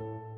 you